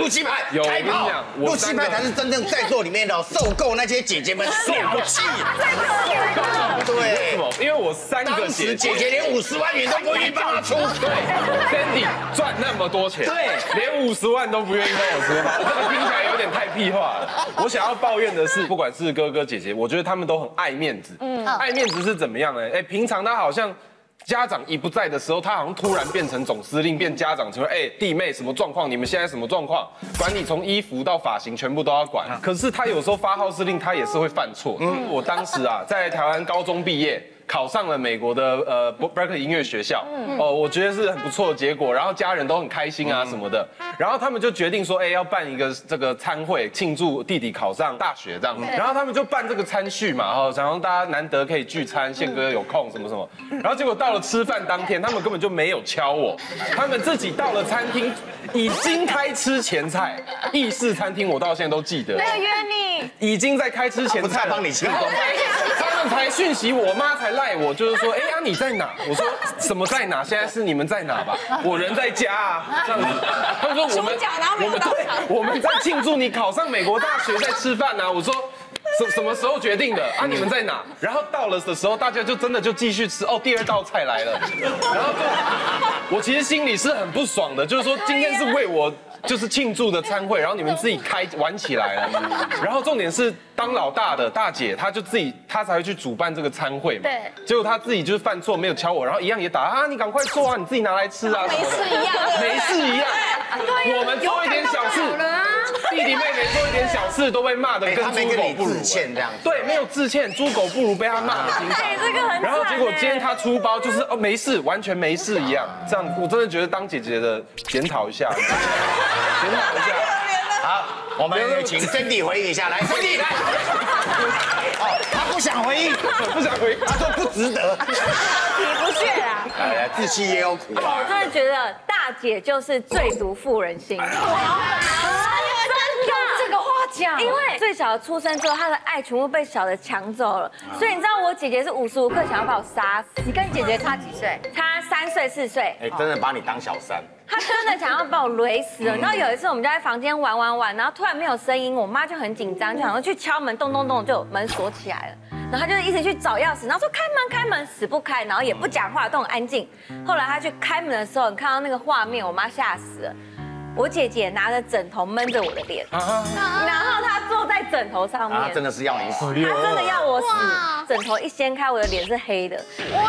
陆七派有开炮我跟你讲，我陆七派才是真正在座里面的受够那些姐姐们受不起。对为什，么？因为我三个当姐姐姐连五十万元都不愿意帮我出。对，Sandy 赚那么多钱，对连五十万都不愿意帮我出，这个听起来有点太屁话了。我想要抱怨的是，不管是哥哥姐姐，我觉得他们都很爱面子。嗯，爱面子是怎么样呢？哎，平常他好像。家长一不在的时候，他好像突然变成总司令，变家长，成为哎弟妹什么状况？你们现在什么状况？管你从衣服到发型全部都要管。可是他有时候发号施令，他也是会犯错。嗯，我当时啊，在台湾高中毕业。考上了美国的呃 Berkeley 音乐学校，哦，我觉得是很不错的结果，然后家人都很开心啊什么的，然后他们就决定说，哎，要办一个这个餐会庆祝弟弟考上大学这样，然后他们就办这个餐叙嘛，哈，想让大家难得可以聚餐，宪哥有空什么什么，然后结果到了吃饭当天，他们根本就没有敲我，他们自己到了餐厅，已经开吃前菜，意式餐厅我到现在都记得，没有约你，已经在开吃前菜帮你庆才讯息我妈才赖我，就是说，哎呀你在哪？我说什么在哪？现在是你们在哪吧？我人在家啊，这样子。他们说我们我们对 我们在庆祝你考上美国大学，在吃饭呢。我说。什什么时候决定的啊？你们在哪？然后到了的时候，大家就真的就继续吃哦。第二道菜来了，然后就我其实心里是很不爽的，就是说今天是为我就是庆祝的餐会，然后你们自己开玩起来了。然后重点是当老大的大姐，她就自己她才会去主办这个餐会嘛。对结果她自己就是犯错没有敲我，然后一样也打啊，你赶快做啊，你自己拿来吃啊。没事一样，没事一样。我们做一点小事，弟弟妹妹做一点小事都被骂的哎，跟猪狗不如。致歉这样。对，没有致歉，猪狗不如被他骂的心对，这个很惨然后结果今天欸他出包就是哦没事，完全没事一样，这样我真的觉得当姐姐的检讨一下，检讨一下。好，我们请 Cindy 回应一下，来，Cindy 来。哦，他不想回应，不想回，他说不值得。你不屑啊。哎，呀，自欺也有苦啊我。真的觉得大姐就是最毒妇人心。因为最小的出生之后，他的爱全部被小的抢走了，所以你知道我姐姐是无时无刻想要把我杀死。你跟姐姐差几岁？差三岁四岁，哎，真的把你当小三。他真的想要把我雷死了。然后有一次我们就在房间玩玩玩，然后突然没有声音，我妈就很紧张，就想要去敲门，咚咚咚就门锁起来了。然后她就一直去找钥匙，然后说开门开门，死不开，然后也不讲话，都很安静。后来她去开门的时候，你看到那个画面，我妈吓死了。我姐姐拿着枕头闷着我的脸，然后她坐在枕头上面，啊，真的是要你死。她真的要我死。枕头一掀开，我的脸是黑的。哇！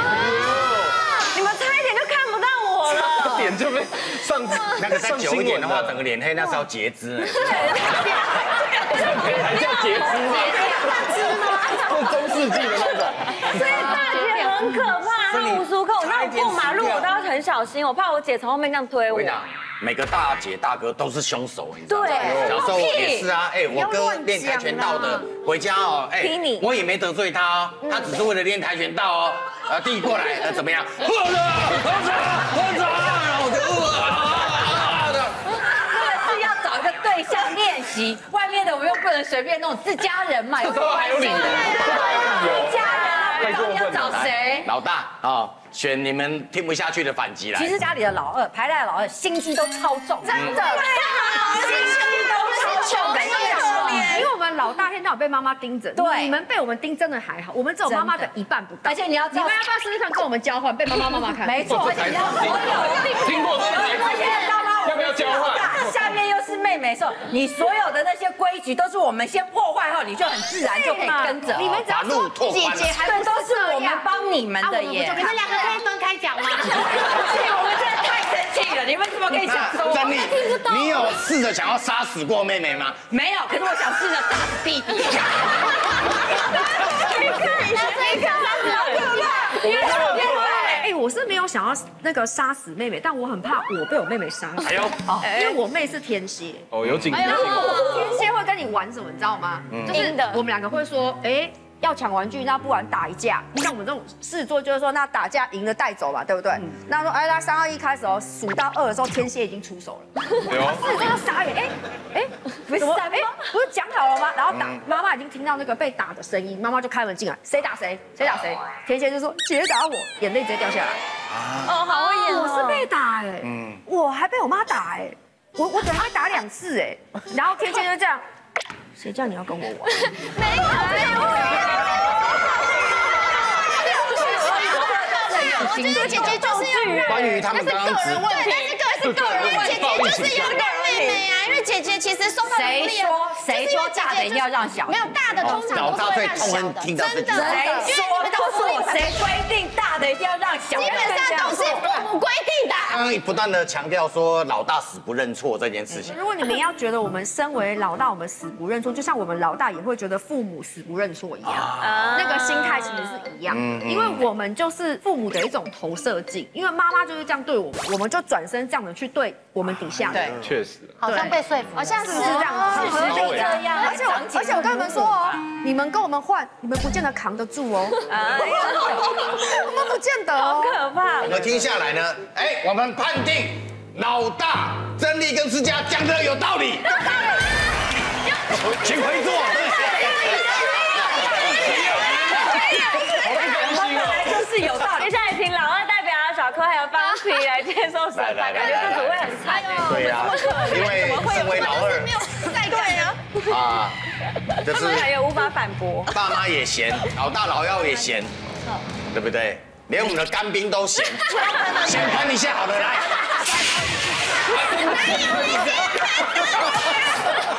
你们差一点就看不到我了。点就被上那个再上久一点的话，整个脸黑，那是要截肢对。还叫截肢吗？是中世纪的那种。所以大姐很可怕，她无时无刻，我那我过马路我都要很小心，我怕我姐从后面这样推我我跟你。讲，每个大姐大哥都是凶手，你知道吗？对。小时候也是啊，哎，我哥练跆拳道的，回家哦，哎，我也没得罪他哦，他只是为了练跆拳道哦，呃，弟过来，呃，怎么样？喝了，喝着，喝着，然后我就呃，这个是要找一个对象练习，外面的我们又不能随便弄，自家人嘛，有理由，自家人啊，太过分了要找谁？老大啊，选你们听不下去的反击来。其实家里的老二排在老二心机都超重，真的，心机都超重。因为我们老大现在有被妈妈盯着，对你们被我们盯真的还好，我们只有妈妈的一半不到。而且你要知道你们要不要试试看跟我们交换，被妈妈妈妈看？没错，而且你要所有听过这个台词，要不要交换？下面又是妹妹，说你所有的那些规矩都是我们先破坏后，你就很自然就可以跟着。你们只要把路说拓宽了姐姐还都是我们帮你们啊，的耶。你们两个可以分开讲吗？我们真的太生气了，你们怎么可以想说？珍妮，你有试着想要杀死过妹妹吗？没有，可是我想试着杀死弟弟。你看，你看，你看，好可怕！我是没有想要那个杀死妹妹，但我很怕我被我妹妹杀死，哎呦，因为我妹是天蝎。哦，有警惕然性。后天蝎会跟你玩什么，你知道吗？就是我们两个会说，哎。要抢玩具，那不然打一架。像我们这种事做，就是说，那打架赢了带走嘛，对不对？那说，哎，那三二一开始哦，数到二的时候，天蝎已经出手了。哎呦，狮子座就傻眼，哎哎，不是哎，不是讲好了吗？然后打妈妈已经听到那个被打的声音，妈妈就开门进来，谁打谁？谁打谁？天蝎就说姐打我，眼泪直接掉下来。哦，好会演我是被打哎，我还被我妈打哎，我我等下会打两次哎，然后天蝎就这样，谁叫你要跟我玩？没有没有。我觉得姐姐就是要让，关于他们刚刚对，但是个是个人问题，姐姐就是要让妹妹啊，因为姐姐其实受到谁说谁说大的一定要让小没有大的通常都是会让小的，真的，谁说都是，谁规定大的一定要让小？基本上都是父母规定。刚不断的强调说老大死不认错这件事情，如果你们要觉得我们身为老大，我们死不认错，就像我们老大也会觉得父母死不认错一样，那个心态其实是一样的。因为我们就是父母的一种投射镜，因为妈妈就是这样对我们，我们就转身这样的去对我们底下的人。确实，好像被说服，好像是是这样子，事实就这样，而且我而且我跟你们说哦，你们跟我们换，你们不见得扛得住哦，哎呀，我们不见得好哦。可怕。我！们听下来呢，哎，我们判定老大真理跟思佳讲的有道理，请回座。本来就是有道理。接下来请老二代表小柯还有方皮来接受审判，感觉这组会很惨。对呀，因为身为老二没有在对啊。啊，就他是们也无法反驳。爸妈也嫌，老大老幺也嫌，对不对？连我们的干冰都嫌，先喷一下好了，来。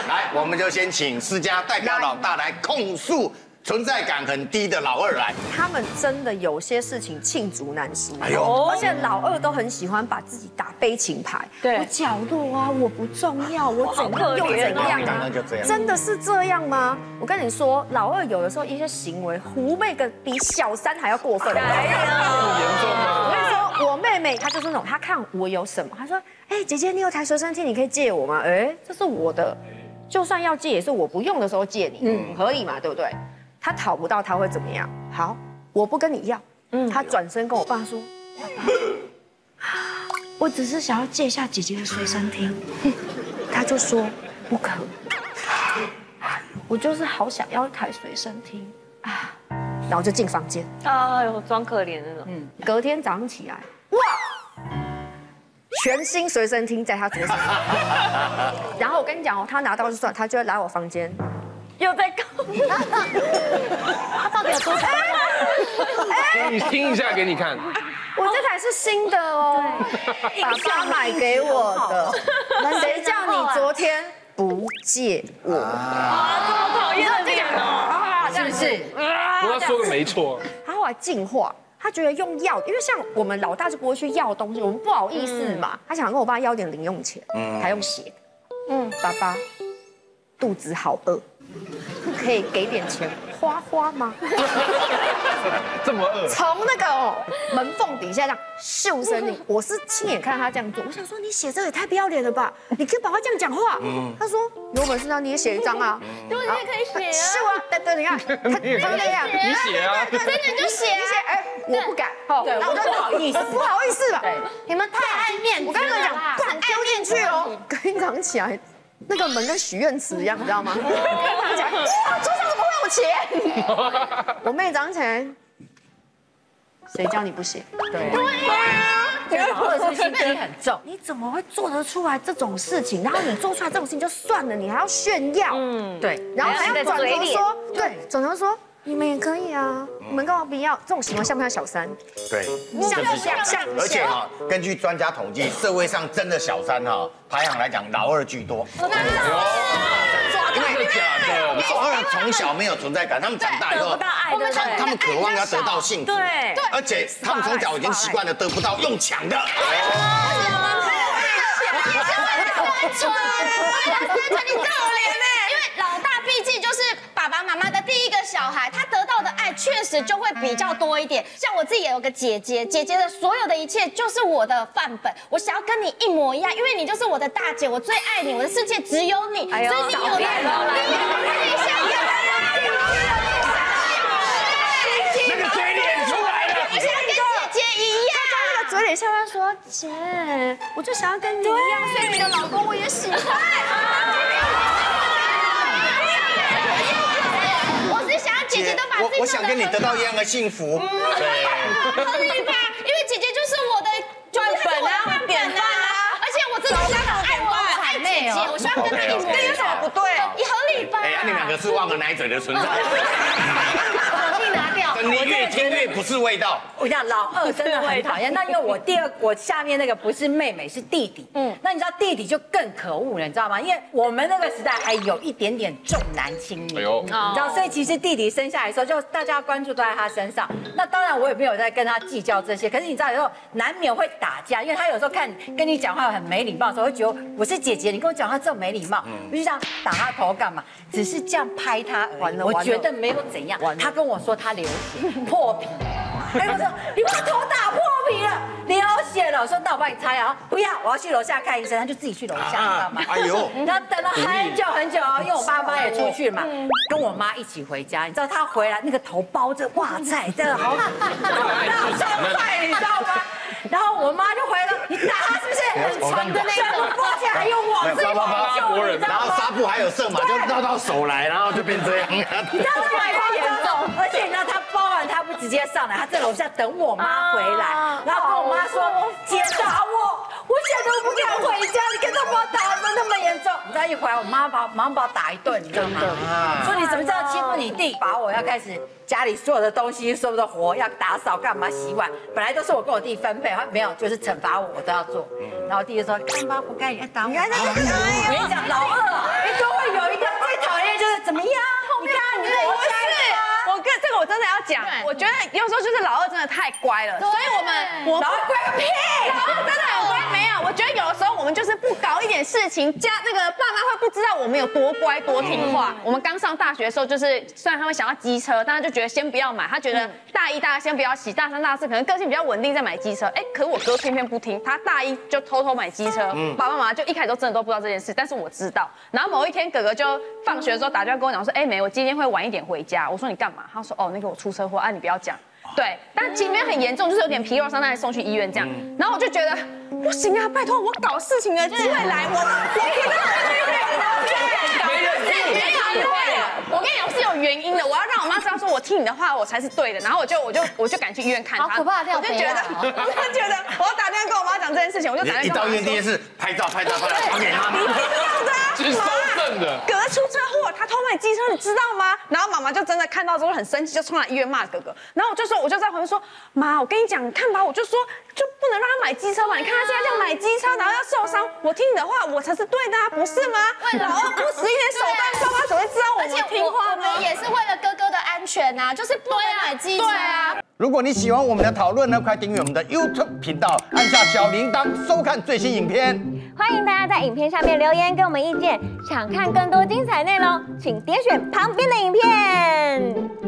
来，我们就先请私家代表老大来控诉存在感很低的老二来。他们真的有些事情罄竹难书，哎呦而且老二都很喜欢把自己打悲情牌，对我角落啊，我不重要，我怎样又怎样刚啊刚就这样真的是这样吗？我跟你说，老二有的时候一些行为，狐媚个比小三还要过分。哎呀，严重吗？我跟你说，我妹妹她就是那种，她看我有什么，她说，哎，姐姐你有台随身听，你可以借我吗？哎，这是我的，就算要借也是我不用的时候借你，嗯，合理嘛，对不对？她讨不到，他会怎么样？好，我不跟你要，嗯，他转身跟我爸说，爸爸，我只是想要借一下姐姐的随身听，他就说不可，我就是好想要一台随身听啊，然后就进房间。哎呦，装可怜那种。隔天早上起来，哇，全新随身听在他桌上。然后我跟你讲哦，他拿到就算，他就会来我房间，又在搞，他到底有多惨？你听一下给你看，我这台是新的哦，爸爸买给我的。谁叫你昨天不借我？好讨厌的脸哦。是不是？不过说个没错，他后来进化，他觉得用药，因为像我们老大就不会去要东西，我们不好意思嘛。他想跟我爸要点零用钱，他用写。嗯，爸爸，肚子好饿，可以给点钱花花吗？这么饿，从那个哦门缝底下这样秀声音，我是亲眼看他这样做。我想说，你写这个也太不要脸了吧？你跟爸爸这样讲话？他说有本事让你也写一张啊。对，你也可以写啊。是啊，对对，你看，他他就这样，你写啊，真的就写你写，哎，我不敢，哦，对然后我就不好意思不好意思吧。对，你们太爱面子我跟你们讲，不敢丢进去哦，隔天早上起来，那个门跟许愿池一样，你知道吗？隔天早上起来，哇，桌上怎么会有钱？我妹早上起来，谁叫你不写？对呀，或者是心机很重。你怎么会做得出来这种事情？然后你做出来这种事情就算了，你还要炫耀，嗯，对，然后还要转头说，对，转头说你们也可以啊，你们干嘛不要？这种行为像不像小三？对，像不像？像不像？而且哈，根据专家统计，社会上真的小三哈，排行来讲老二居多。因为假的，老二从小没有存在感，他们长大以后他们他对？们渴望要得到幸福，对，而且他们从小已经习惯了得不到用抢的。蠢，你这种脸呢？因为老大毕竟就是爸爸妈妈的第一个小孩，他得到的爱确实就会比较多一点。像我自己也有个姐姐，姐姐的所有的一切就是我的范本，我想要跟你一模一样，因为你就是我的大姐，我最爱你，我的世界只有你，所以哎呦你有的少骗了你你想那个嘴脸出来了。我想跟姐姐一样。那个嘴脸下面说：“姐，我就想要跟你一样，所以你的老公我也喜欢。我只想要姐姐都把自己我我想跟你得到一样的幸福。对，合理吧？因为姐姐就是我的专粉啊，典范啊，而且我真的非常爱我爱姐姐我希望跟她一模一样，这有什么不对？你合理吧？哎呀，你们两个是忘了奶嘴的存在，手机拿掉。真的越听越不是味道。我讲老二真的很讨厌，那因为我第二我下面那个不是妹妹是弟弟，嗯，那你知道弟弟就更可恶了，你知道吗？因为我们那个时代还有一点点重男轻女，哎呦你知道，所以其实弟弟生下来的时候，就大家关注都在他身上。那当然我也没有在跟他计较这些，可是你知道有时候难免会打架，因为他有时候看跟你讲话很没礼貌的时候，会觉得我是姐姐，你跟我讲话这么没礼貌，我就想打他头干嘛？只是这样拍他而已，我觉得没有怎样。他跟我说他流血破皮。哎，我说你把头打破皮了，流血了。我说那我帮你擦呀，不要，我要去楼下看医生。他就自己去楼下，你知道吗？哎呦，然后等了很久很久哦，因为我爸妈也出去了嘛，跟我妈一起回家。你知道他回来那个头包着，哇塞，真的好大伤害，你知道吗？然后我妈就回来了，你打他是不是？很长的那个，抱起来还用网子拉伯人然后你知道吗？纱布还有色嘛，就绕到手来，然后就变这样。你知道吗？太严重，而且你知道他直接上来，他在楼下等我妈回来，然后跟我妈说姐打我，我现在都不敢回家，你看他把我打的那么严重。你知道一回来，我妈把马上把我打一顿，你知道吗？说你怎么知道欺负你弟，把我要开始家里所有的东西、所有的活要打扫干嘛洗碗，本来都是我跟我弟分配，他没有就是惩罚我，我都要做。然后我弟就说干嘛不干，你打我。我跟你讲，老二啊，你都会有一个最讨厌就是怎么样？你看你活下来了。我跟这个我真的要讲，我觉得有时候就是老二真的太乖了，所以我们我老二乖个屁！老二真的很乖，没有，我我们就是不搞一点事情，家那个爸妈会不知道我们有多乖多听话。我们刚上大学的时候，就是虽然他会想要机车，但他就觉得先不要买，他觉得大一大二先不要洗，大三大四可能个性比较稳定再买机车。哎，可是我哥偏偏不听，他大一就偷偷买机车，爸爸妈妈就一开始都真的都不知道这件事，但是我知道。然后某一天哥哥就放学的时候打电话跟我讲说，哎，梅，我今天会晚一点回家。我说你干嘛？他说哦，那个我出车祸啊，你不要讲。对，但其实没有很严重，就是有点皮肉伤，但是送去医院这样。然后我就觉得不行啊，拜托我搞事情的机会来，我我听到没有没有我跟你讲是有原因的，我要让我妈知道说我听你的话，我才是对的。然后我就我就我就赶去医院看她，好可怕的我就觉得我就觉得我要打电话跟我妈讲这件事情，我就打电话一到医院第一件事拍照拍照拍照传给他们。其实收证的。哥哥出车祸，机车，你知道吗？然后妈妈就真的看到之后很生气，就冲来医院骂哥哥。然后我就说，我就在旁边说，妈，我跟你讲，你看吧，我就说就不能让他买机车嘛。你看他现在这样买机车，然后要受伤，我听你的话，我才是对的啊，不是吗？老二不使一点手段，爸妈怎么会知道我们听我我话呢？们也是为了哥哥的安全啊，就是不能买机车。对啊。如果你喜欢我们的讨论呢，快订阅我们的 YouTube 频道，按下小铃铛收看最新影片。欢迎大家在影片下面留言给我们意见，想看更多精彩内容，请点选旁边的影片。